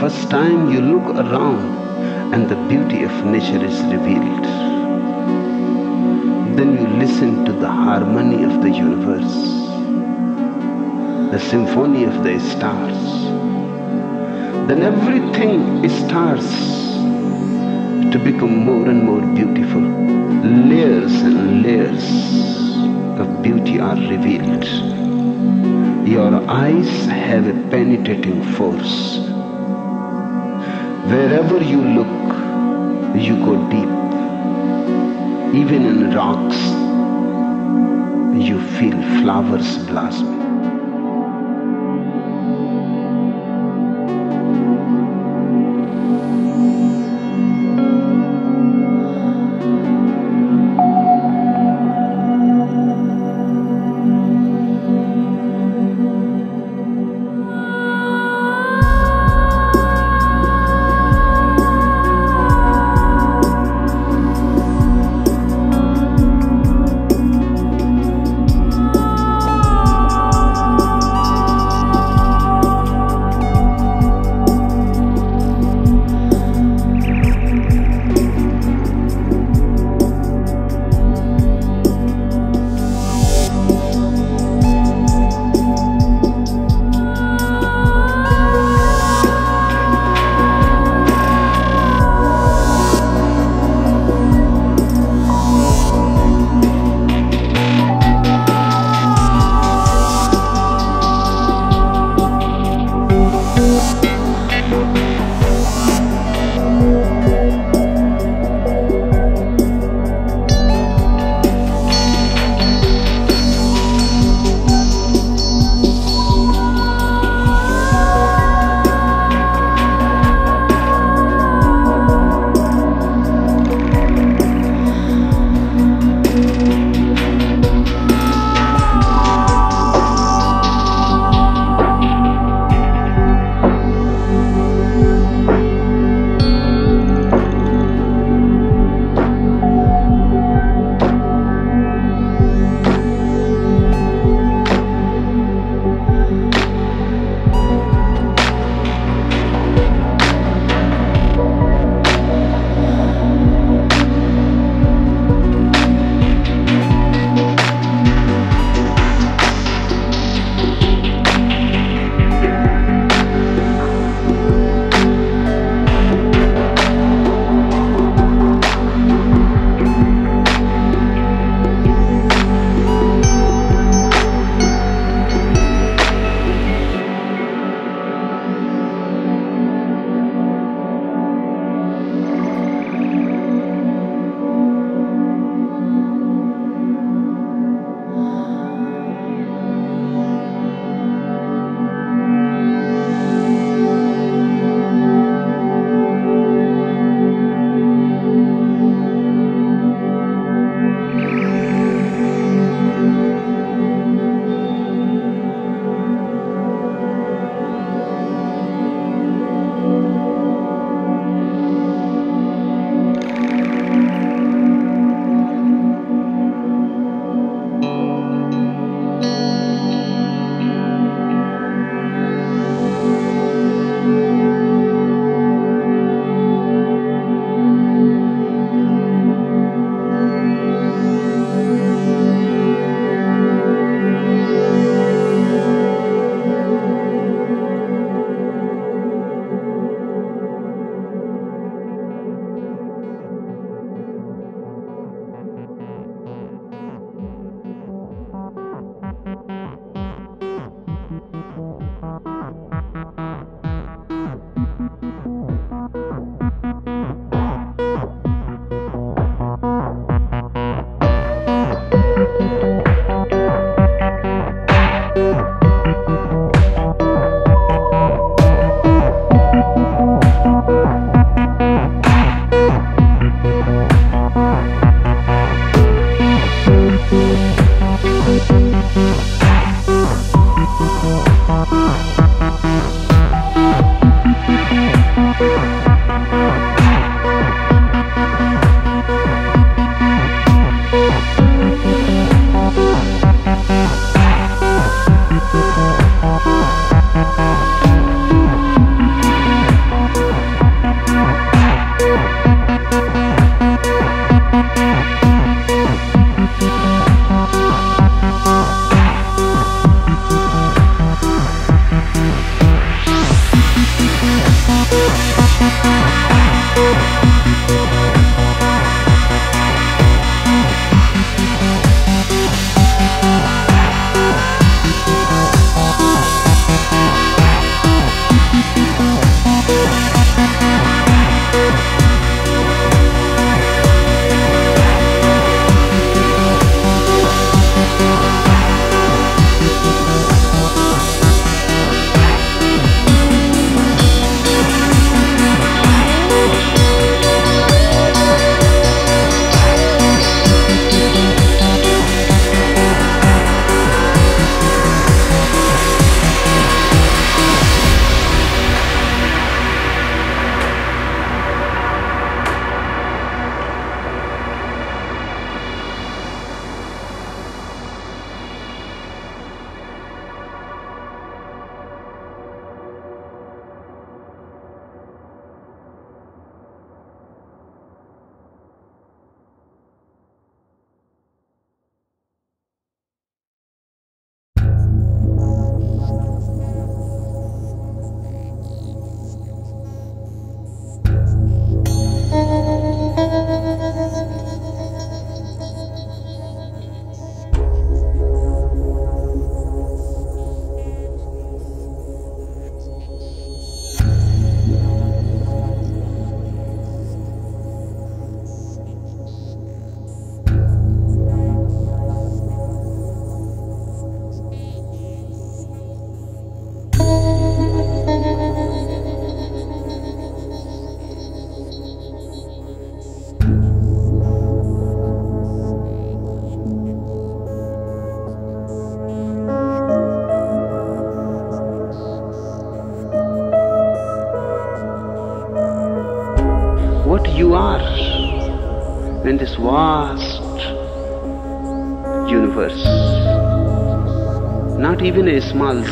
first time you look around and the beauty of nature is revealed. Then you listen to the harmony of the universe, the symphony of the stars. Then everything starts to become more and more beautiful. Layers and layers of beauty are revealed. Your eyes have a penetrating force. Wherever you look, you go deep. Even in rocks, you feel flowers blossoming.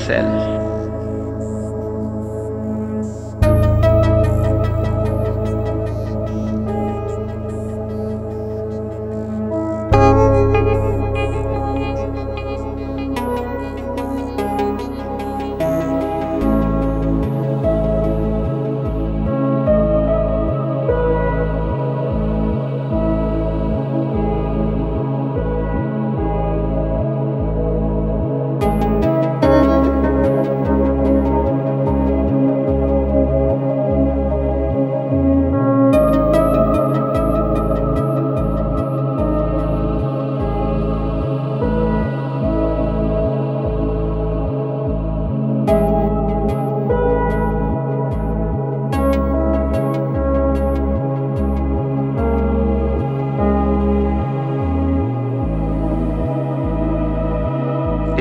A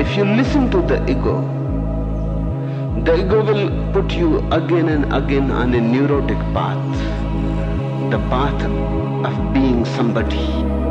If you listen to the ego, the ego will put you again and again on a neurotic path, the path of being somebody.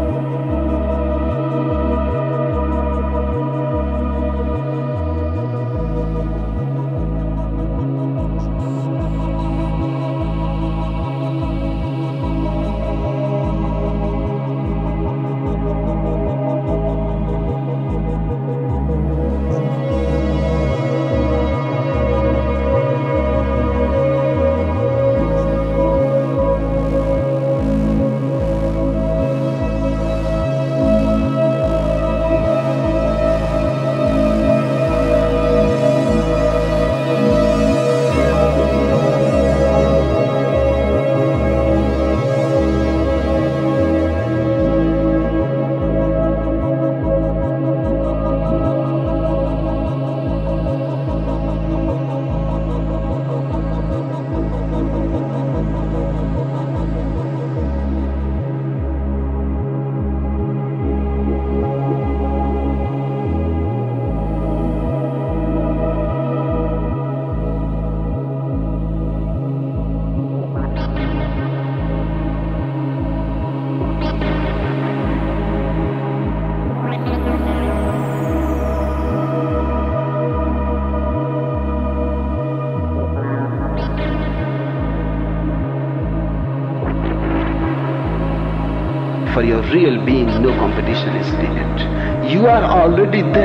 Are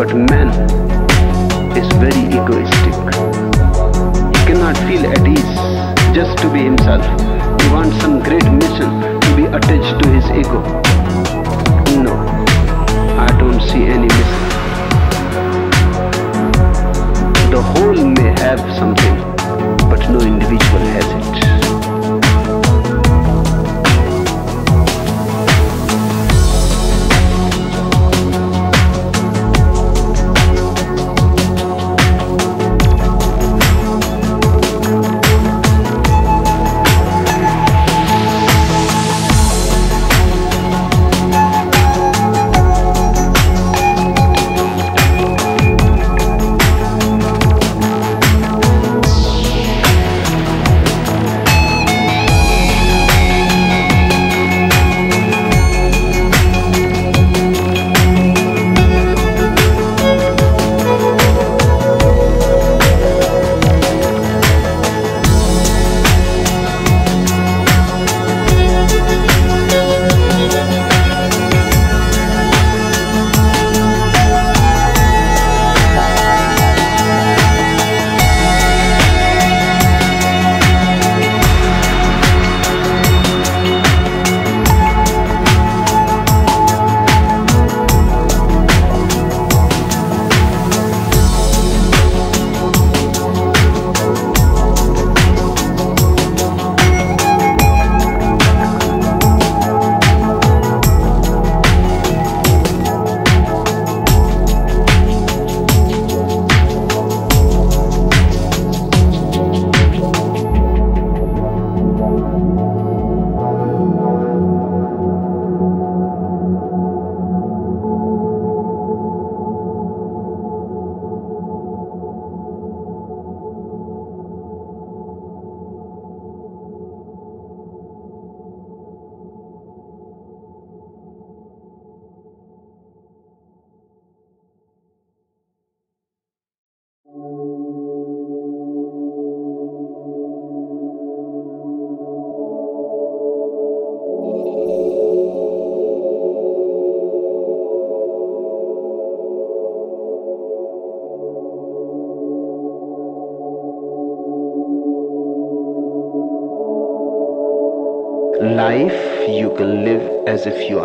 But man is very egoistic. He cannot feel at ease just to be himself. He wants some great mission to be attached to his ego. No, I don't see any mission. The whole may have something, but no individual has it.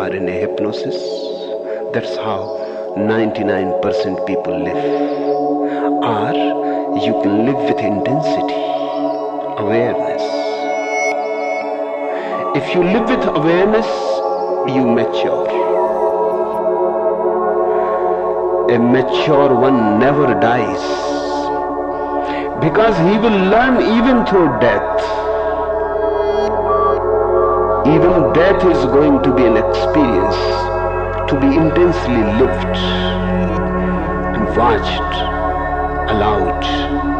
Are in a hypnosis. That's how 99% people live. Or you can live with intensity, awareness. If you live with awareness, you mature. A mature one never dies because he will learn even through death even death is going to be an experience to be intensely lived and watched, allowed.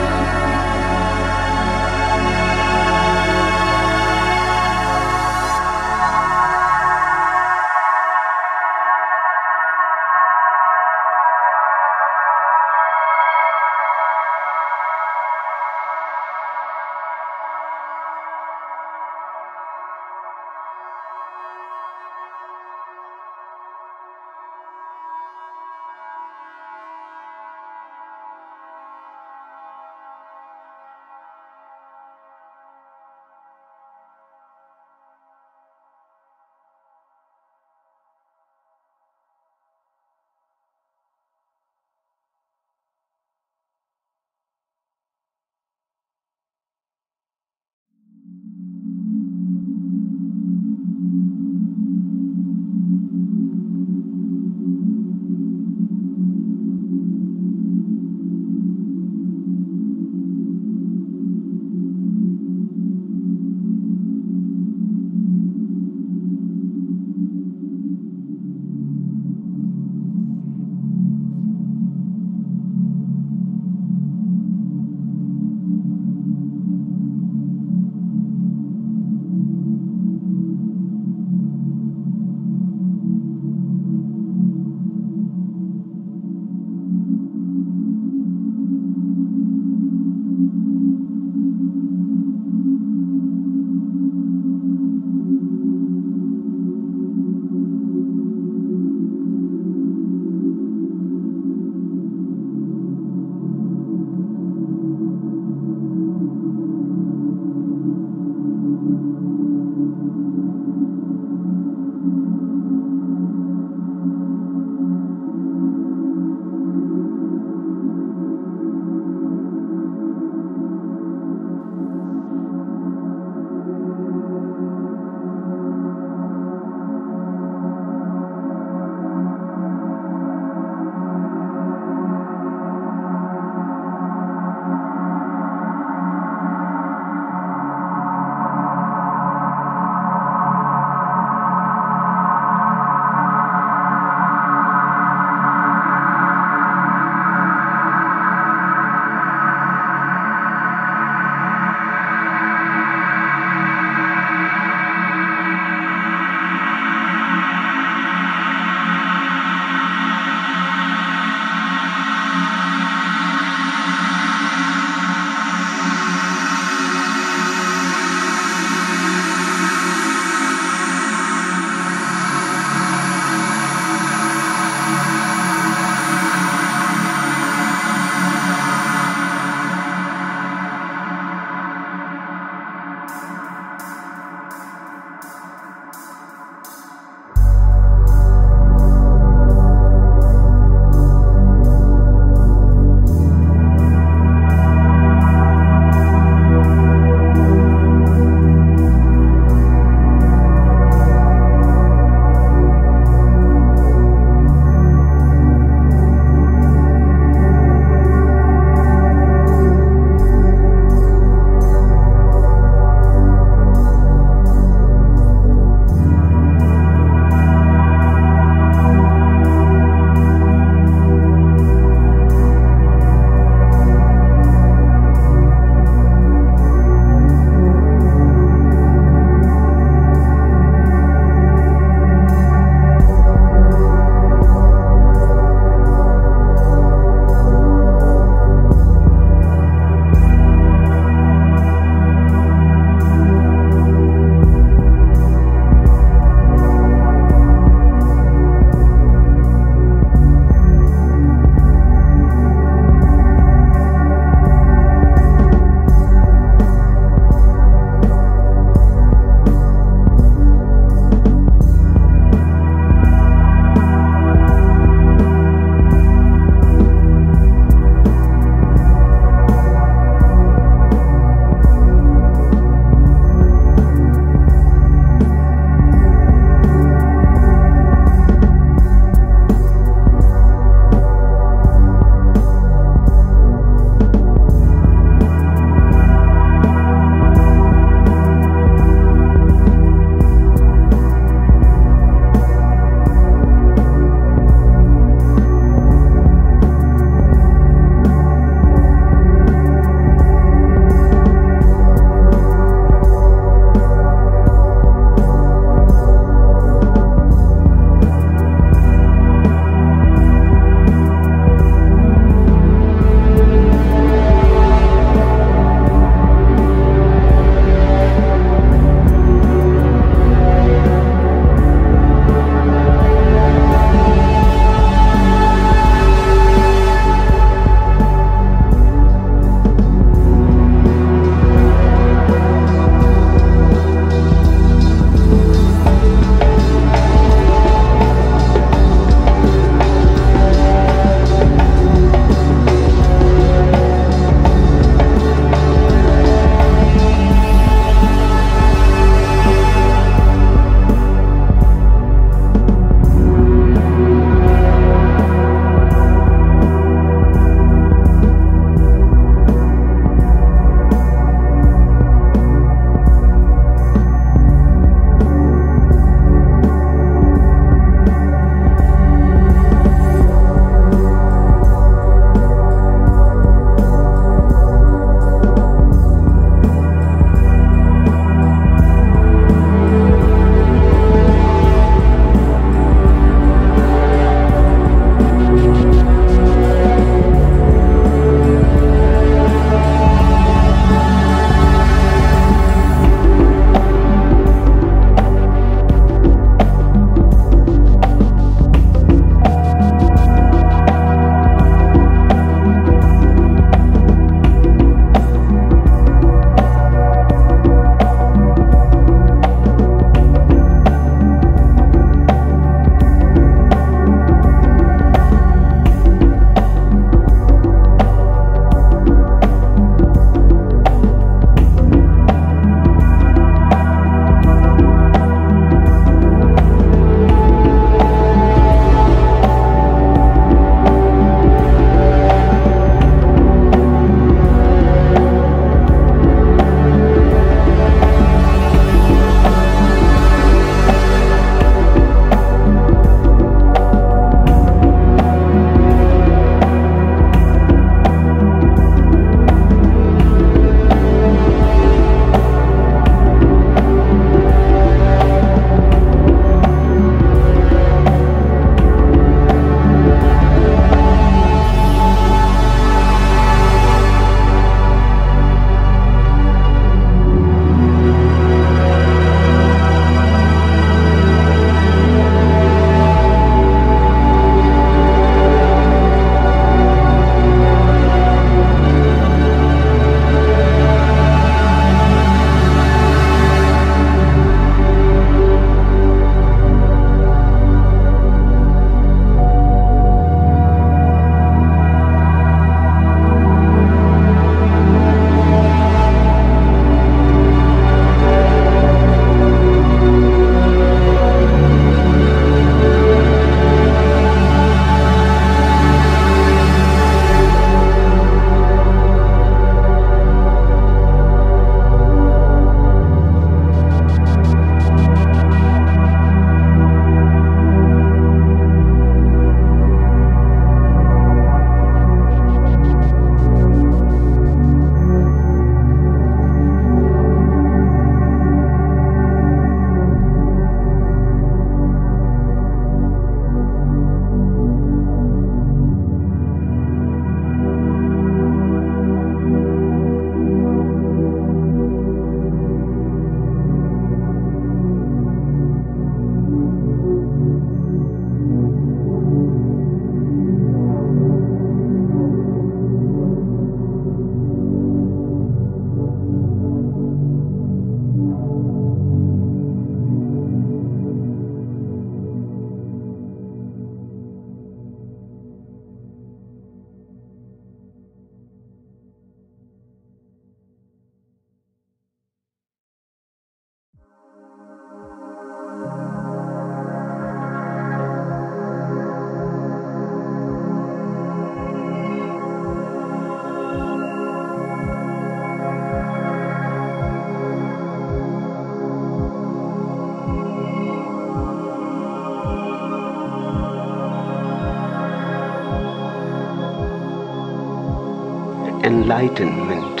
Enlightenment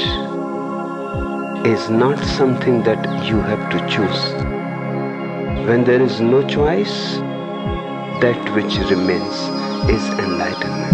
is not something that you have to choose. When there is no choice, that which remains is enlightenment.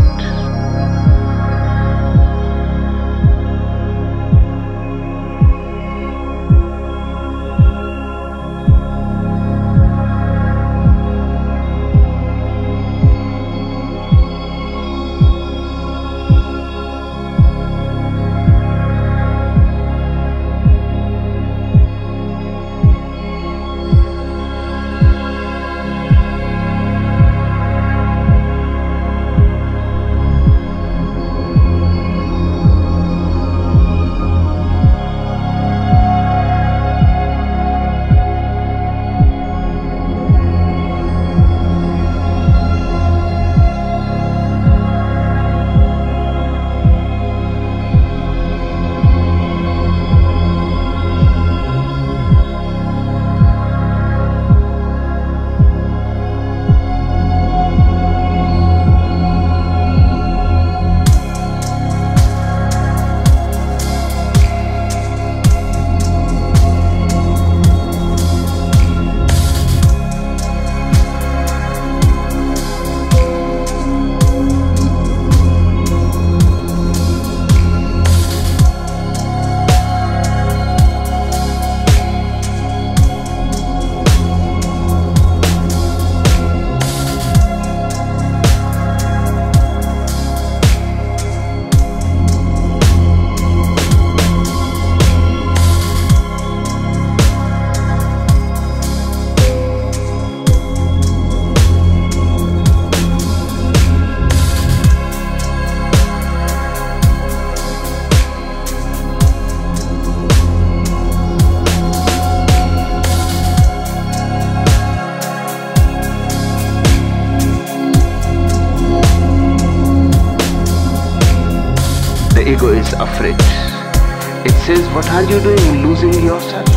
Ego is afraid. It says, What are you doing losing yourself?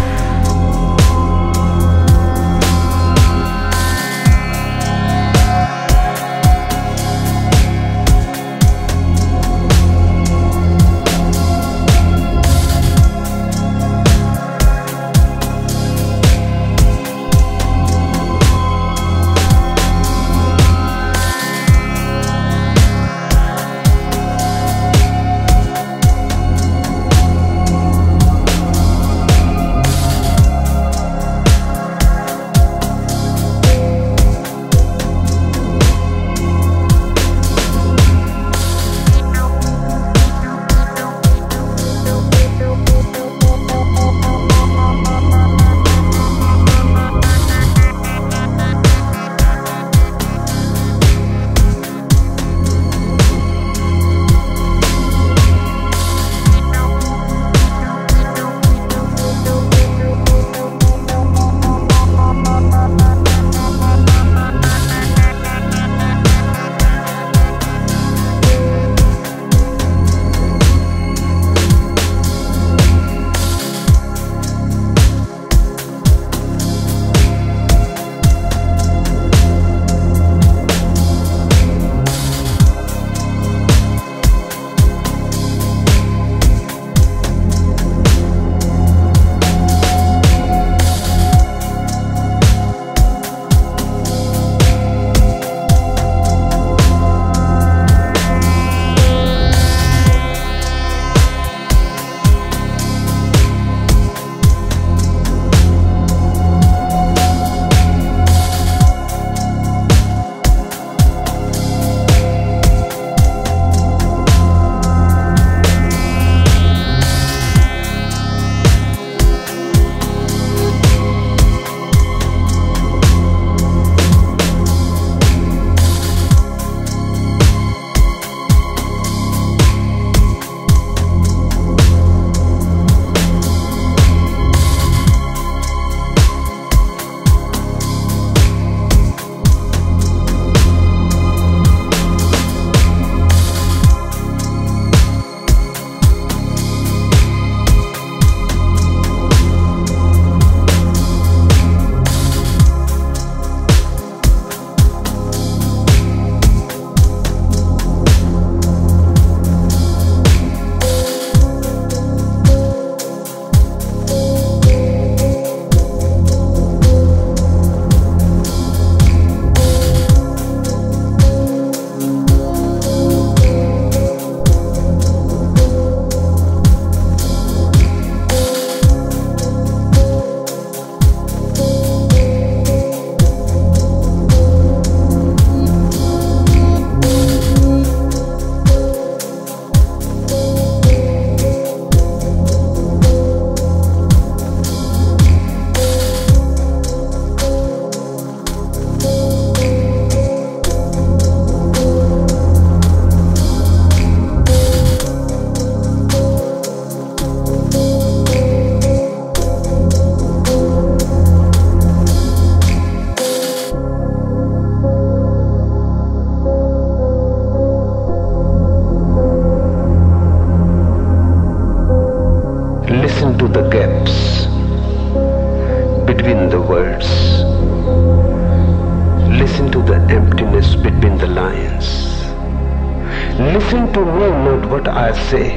I say.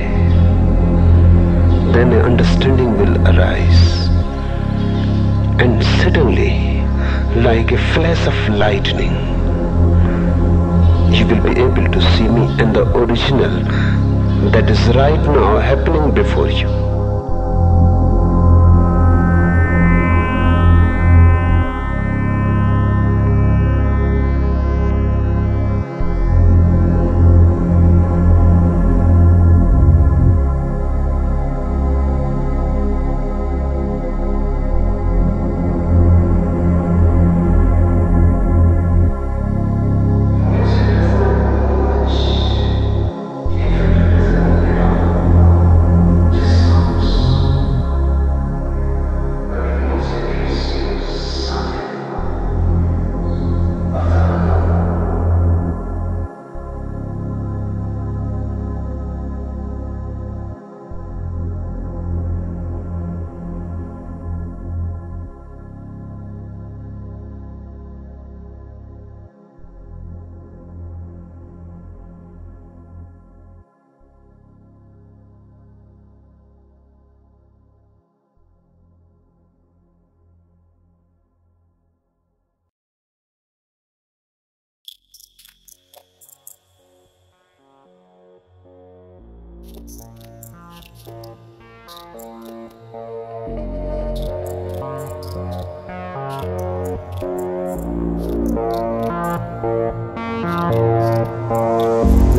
Then an understanding will arise. And suddenly, like a flash of lightning, you will be able to see me and the original that is right now happening before you.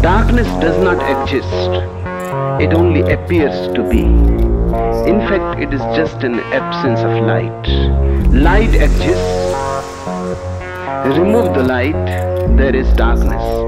Darkness does not exist. It only appears to be. In fact, it is just an absence of light. Light exists. Remove the light, there is darkness.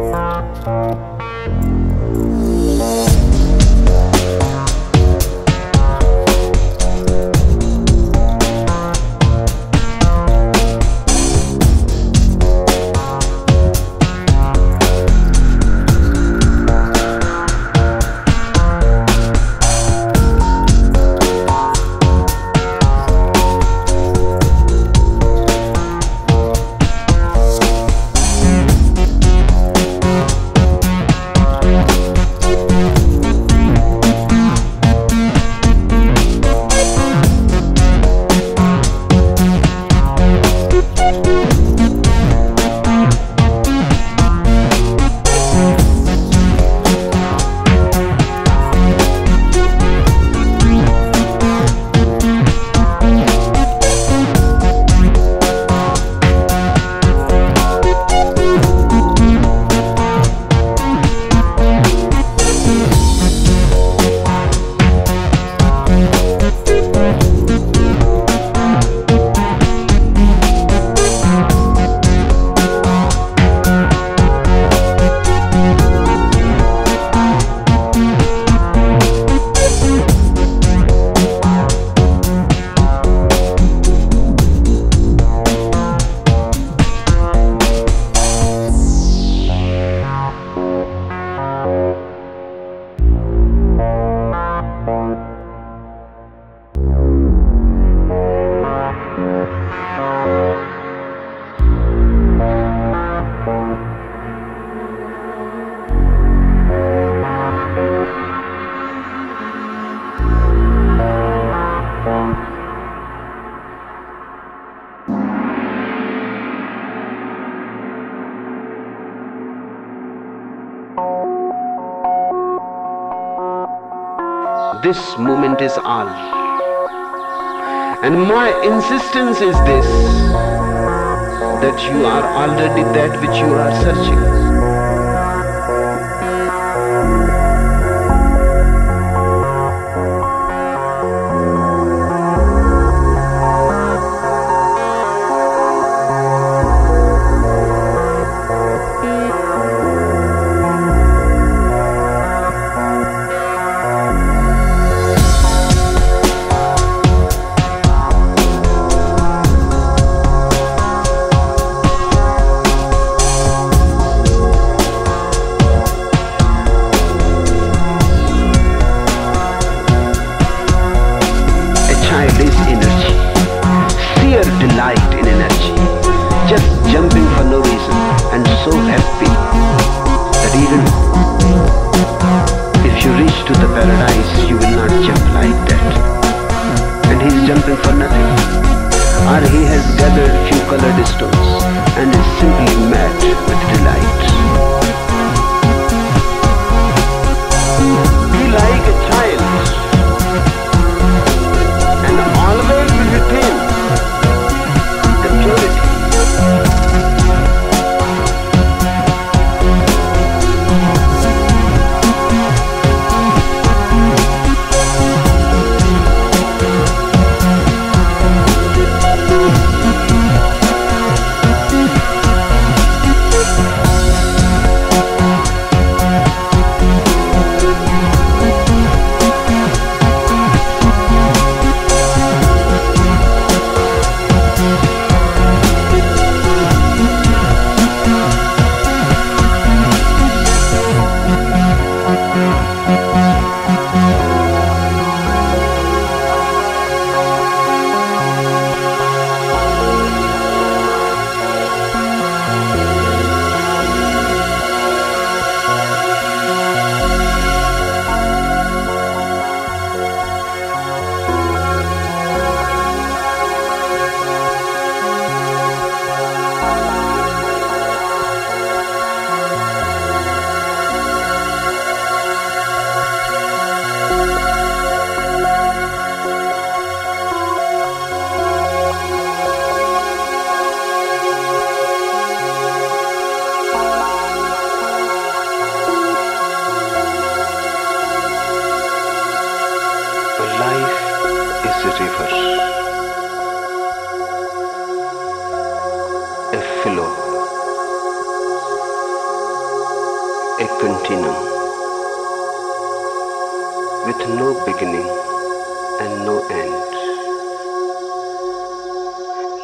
This moment is all. And my insistence is this that you are already that which you are searching.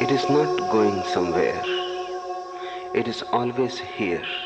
It is not going somewhere, it is always here.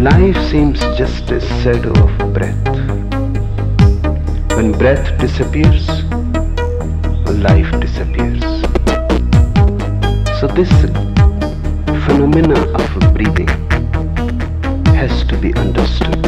life seems just a shadow of breath. When breath disappears, life disappears. So this phenomena of breathing has to be understood.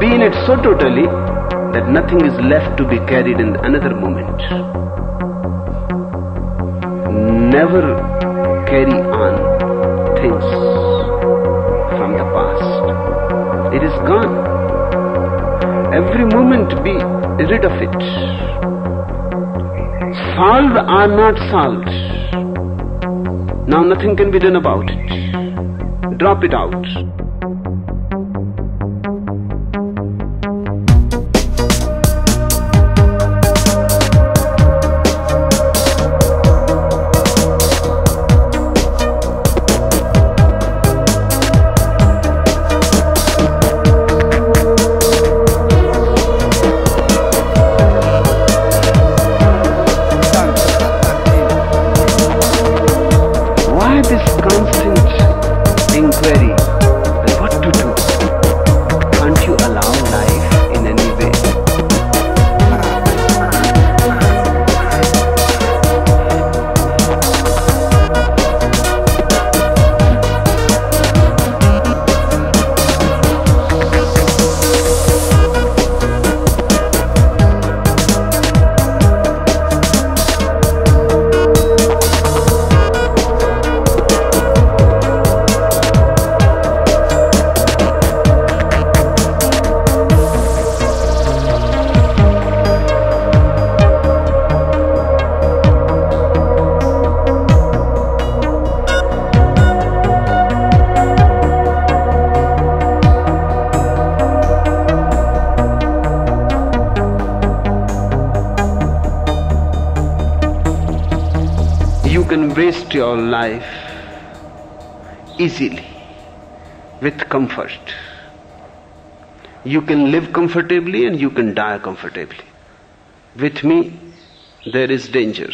Be in it so totally that nothing is left to be carried in another moment. Never carry on things from the past. It is gone. Every moment be rid of it. Solved or not solved. Now nothing can be done about it. Drop it out. Your life easily with comfort. You can live comfortably and you can die comfortably. With me, there is danger.